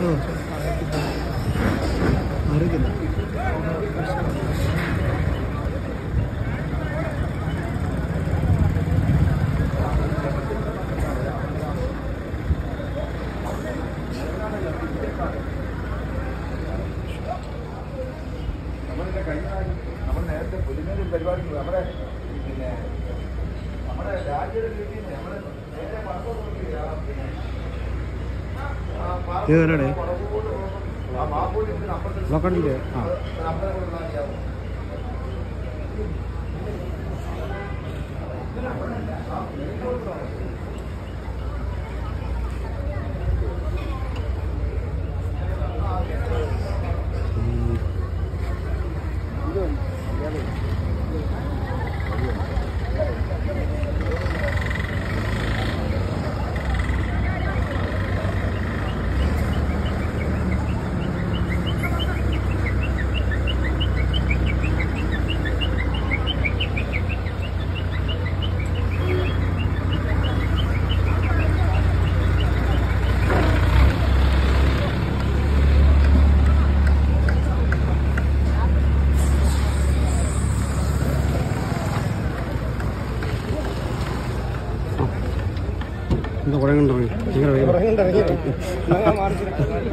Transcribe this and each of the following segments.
അറിയില്ല ഇത് എവിടെയാണ്? പാസ്പോർട്ട്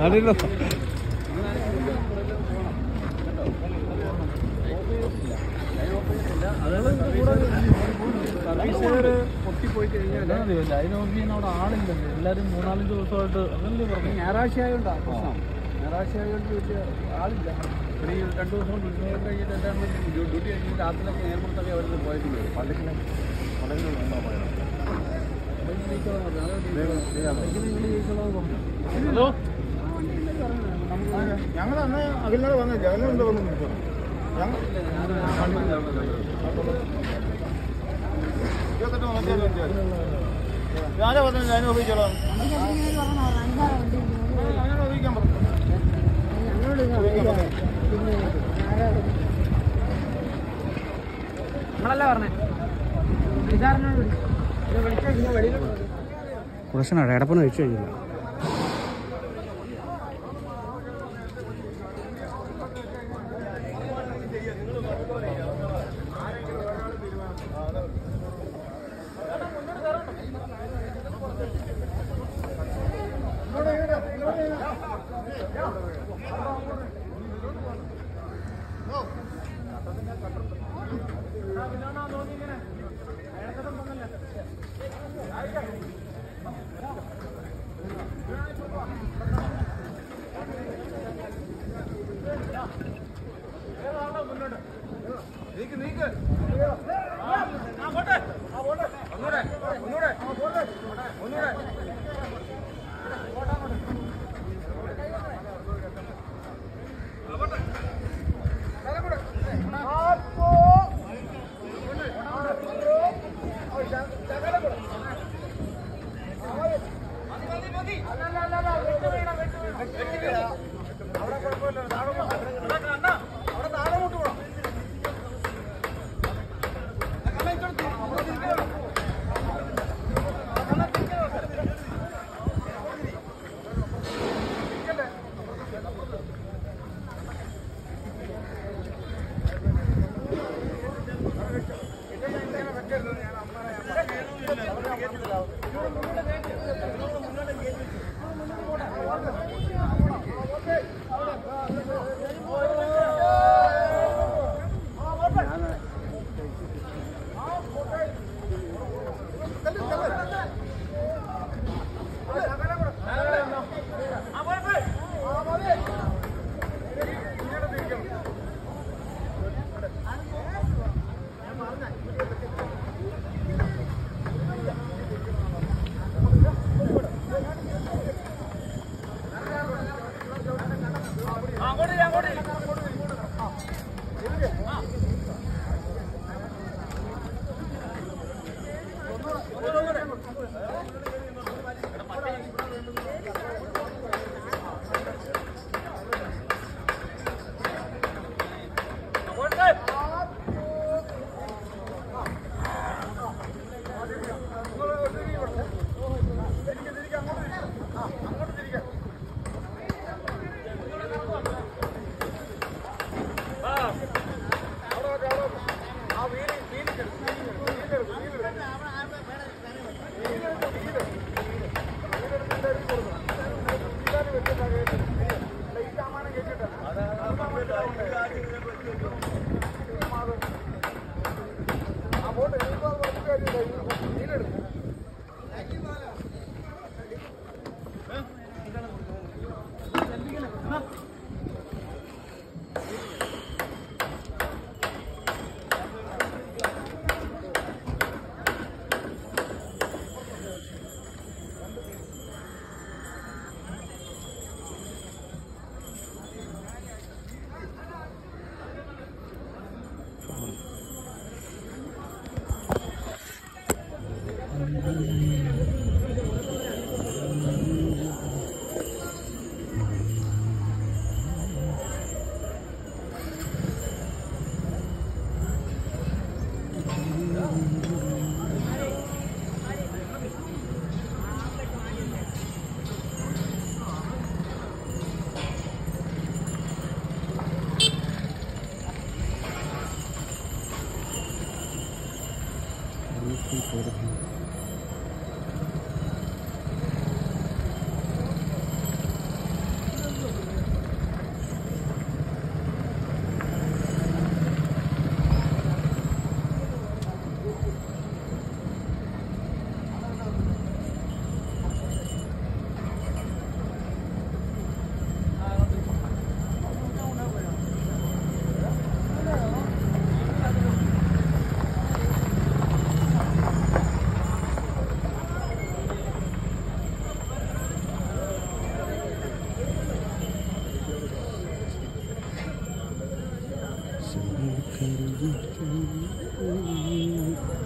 അറിയില്ല. പൊട്ടിപ്പോയി കഴിഞ്ഞാൽ ഓഫ് ചെയ്യുന്ന അവിടെ ആളില്ലല്ലോ എല്ലാവരും മൂന്നാലഞ്ച് ദിവസമായിട്ട് അതല്ലേ പറഞ്ഞു ഞായറാഴ്ച ആയതുകൊണ്ടാണ് പ്രശ്നം ആളില്ല ഈ രണ്ട് ദിവസം കൊണ്ട് ഉത്സവം കഴിഞ്ഞിട്ട് എല്ലാവരും ഡ്യൂട്ടി കഴിഞ്ഞിട്ട് രാത്രിയിലൊക്കെ നേർമത്തൊക്കെ അവർ പോയിട്ടുണ്ട് പള്ളിക്കിന് പള്ളിക്കിന് ഹലോ? ഞങ്ങൾ അന്ന് അതിലൂടെ വന്നില്ല അഖിലിനോട് വന്നു ഞങ്ങൾ ഇരുപത്തെട്ട് മുപ്പത്തി ഞാനാ പറഞ്ഞു ഞാൻ ഉപയോഗിച്ചോളാം. അങ്ങനെ ഉപയോഗിക്കാൻ പറഞ്ഞു. കുറച്ചനാണ് എടപ്പന കഴിഞ്ഞില്ല. ആ ബോട്ട് കഴിഞ്ഞാൽ Thank you.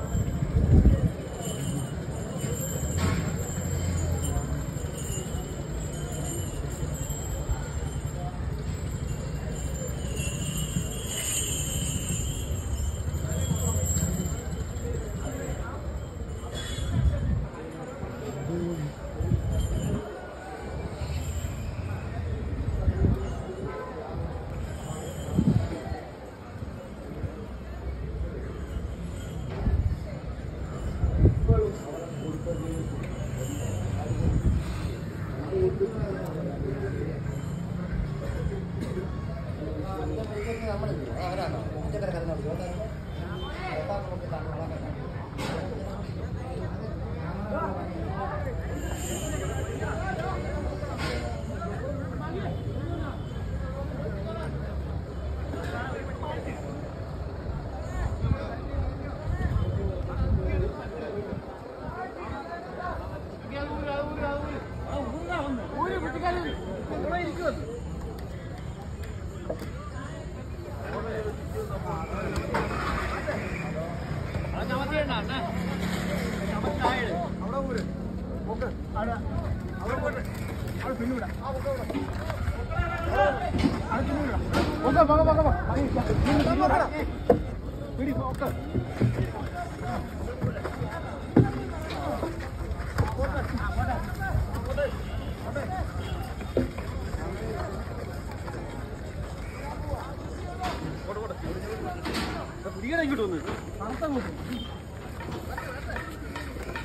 വീട് ഇങ്ങോട്ട് വന്ന്. നടത്തം കൂട്ടും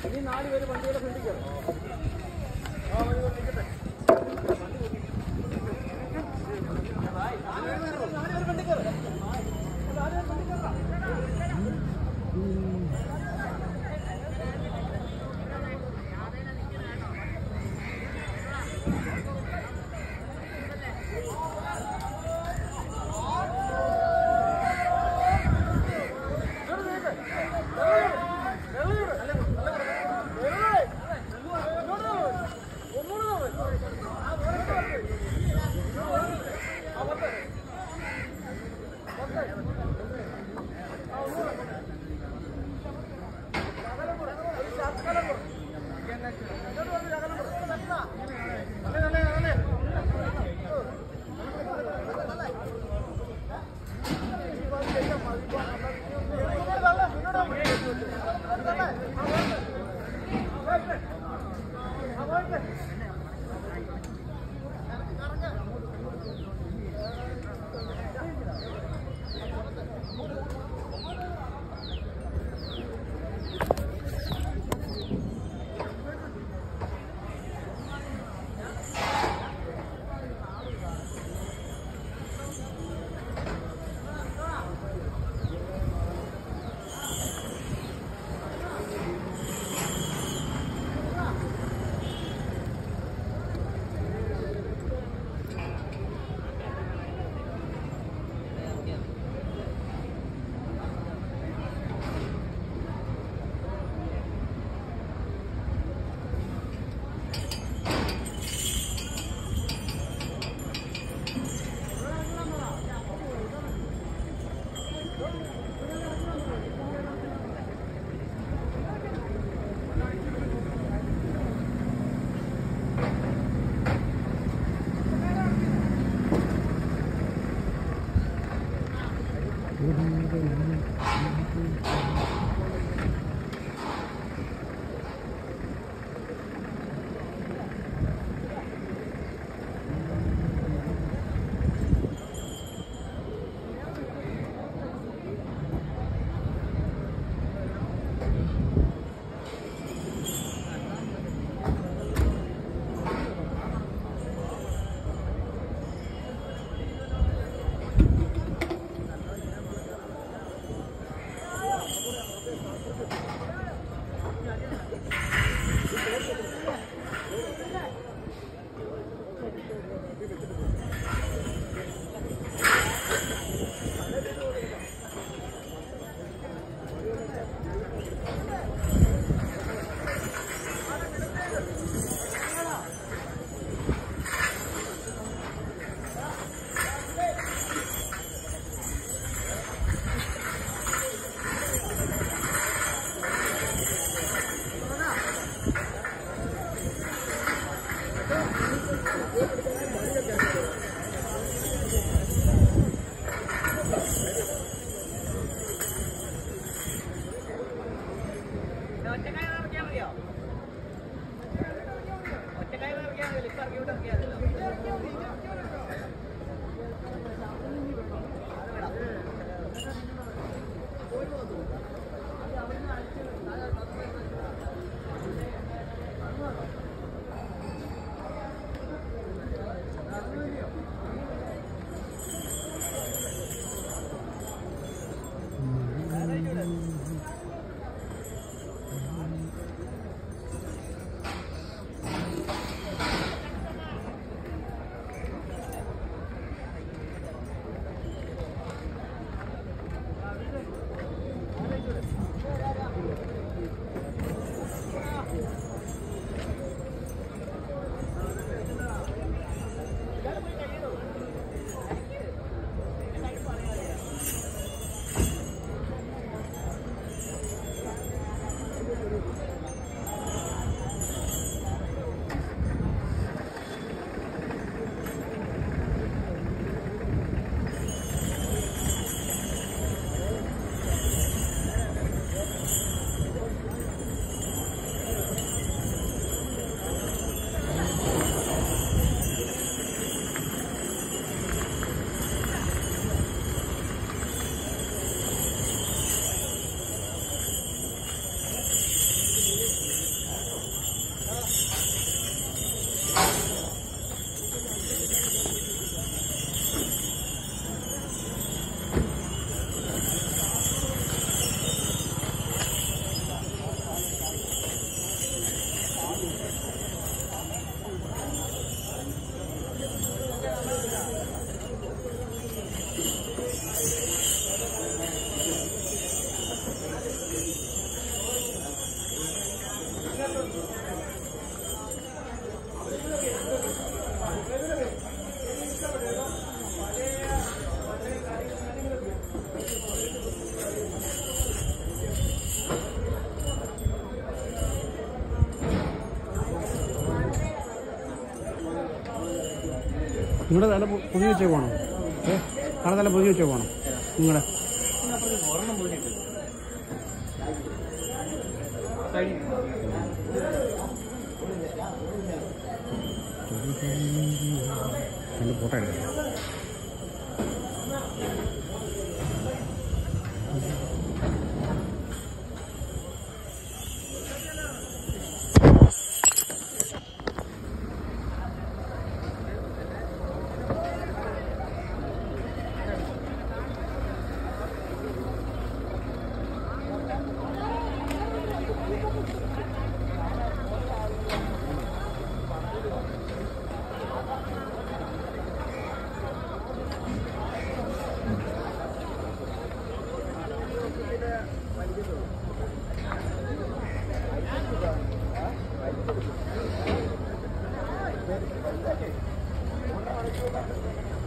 ഇനി നാല് പേര് വണ്ടിയുടെ ഫ്രണ്ടിൽ കയറും Thank you. നിങ്ങളുടെ തല പൊതി വെച്ചേ പോകണം? ഏ? നാളെ തല പൊതി വെച്ചേ പോകണം? നിങ്ങളുടെ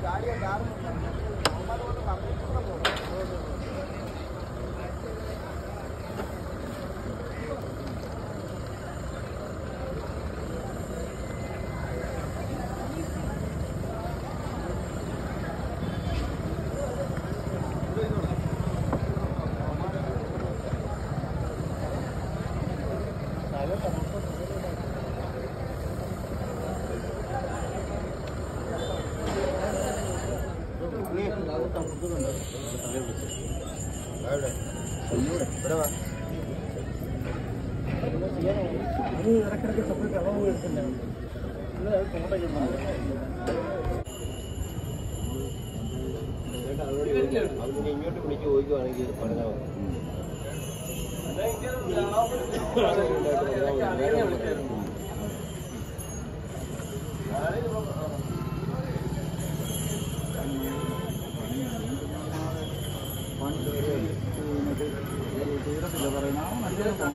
ಗಾಡಿಯ ಯಾರು അവിടെ ഇവിടെ വാ. ഇങ്ങോട്ട് വിളിച്ച് ചോദിക്കുവാണെങ്കിൽ പറഞ്ഞാൽ മതി